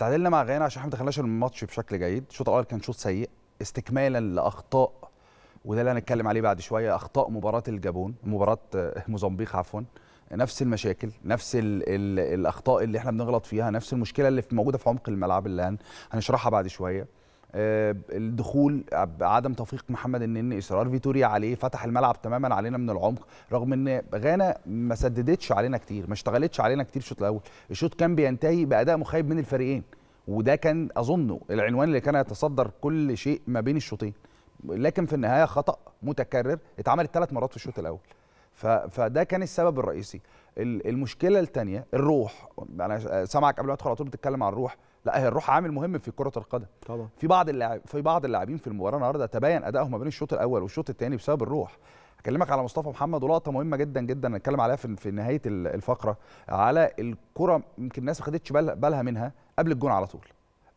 تعادلنا مع غانا عشان إحنا ما دخلناش الماتش بشكل جيد. الشوط الأول كان شوط سيء استكمالا لأخطاء وده اللي هنتكلم عليه بعد شوية أخطاء مباراة الجابون مباراة آه، موزمبيق عفوا نفس المشاكل نفس ال ال الأخطاء اللي إحنا بنغلط فيها نفس المشكلة اللي موجودة في عمق الملعب اللي هن- هنشرحها بعد شوية. الدخول عدم توفيق محمد النني إصرار فيتوريا عليه فتح الملعب تماما علينا من العمق رغم إن غانا ما سددتش علينا كتير ما اشتغلتش علينا كتير الشوط الأول. الشوط كان بينتهي بأداء مخيب من الفريقين وده كان أظن العنوان اللي كان يتصدر كل شيء ما بين الشوطين. لكن في النهاية خطأ متكرر اتعملت ثلاث مرات في الشوط الأول. فده كان السبب الرئيسي. ال- المشكلة الثانية الروح. أنا سامعك قبل ما ادخل على طول بتتكلم عن الروح. لا هي الروح عامل مهم في كرة القدم. طبعا. في بعض اللاعب في بعض اللاعبين في المباراة النهارده تبين أدائهم ما بين الشوط الأول والشوط الثاني بسبب الروح. اكلمك على مصطفى محمد ولقطة مهمة جدا جدا نتكلم عليها في في نهاية ال- الفقرة. على الكرة يمكن الناس ما خدتش بال- بالها منها قبل الجون على طول.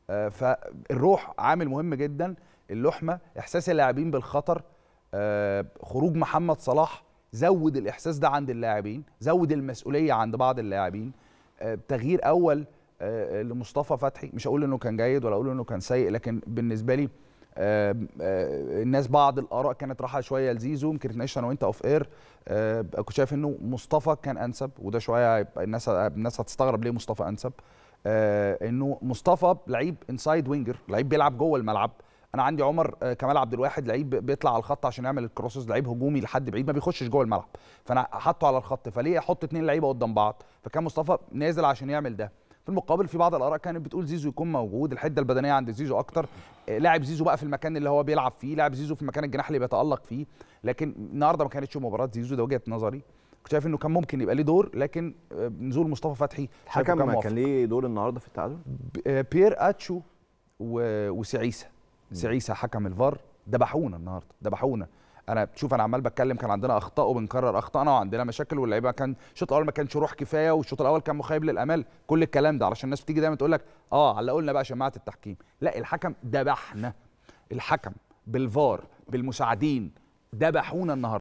آه، فالروح عامل مهم جدا. اللي هو إحساس اللاعبين بالخطر. آه، خروج محمد صلاح. زود الإحساس ده عند اللاعبين زود المسؤولية عند بعض اللاعبين. آه، تغيير أول آه، لمصطفى فتحي مش هقول إنه كان جيد ولا أقول إنه كان سيء لكن بالنسبة لي آه، الناس بعض الآراء كانت رايحه شوية لزيزو يمكن اتناقشنا أنا وأنت off air كنت شايف إنه مصطفى كان أنسب وده شوية الناس الناس هتستغرب ليه مصطفى أنسب. إنه مصطفى لعيب inside winger لعيب بيلعب جوه الملعب. أنا عندي عمر آه، كمال عبد الواحد لعيب بيطلع على الخط عشان يعمل ال crosses لعيب هجومي لحد بعيد ما بيخشش جوه الملعب. فانا حاطه على الخط فليه أحط اتنين لعيبة قدام بعض؟ فكان مصطفى نازل عشان يعمل ده. في المقابل في بعض الآراء كانت بتقول زيزو يكون موجود الحدة البدنية عند زيزو أكتر. آه، لاعب زيزو بقى في المكان اللي هو بيلعب فيه لاعب زيزو في المكان الجناح اللي بيتألق فيه. لكن النهارده ما كانتش مباراة زيزو ده وجهة نظري. كنت شايف إنه كان ممكن يبقى ليه دور لكن آه، نزول مصطفى فتحي الحكم كان كان. ليه دور النهارده في التعادل؟ ب- بيير أتشو وسعيسة. سعيسه حكم الفار ذبحونا النهارده ذبحونا أنا شوف أنا عمال بتكلم كان عندنا أخطاء وبنكرر اخطائنا وعندنا مشاكل واللعيبة كان الشوط الأول ما كانش روح كفاية والشوط الأول كان مخيب للأمال كل الكلام ده علشان الناس بتيجي دايما تقول لك آه علقوا لنا بقى شماعه التحكيم. لا الحكم ذبحنا الحكم بالفار بالمساعدين ذبحونا النهارده.